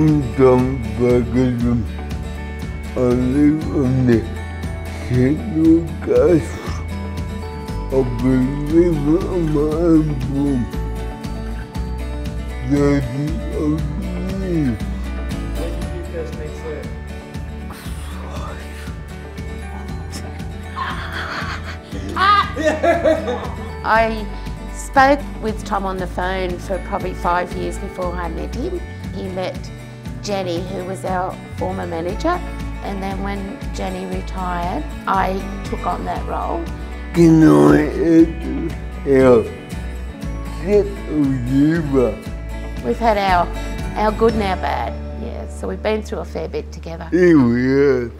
Álbum, Daddy of Me. When did you first meet Sue? I spoke with Tom on the phone for probably five years before I met him. He met Jenny, who was our former manager, and then when Jenny retired, I took on that role. É eu, viva. We've had our, our good and our bad, yeah, so we've been through a fair bit together. Eu, é.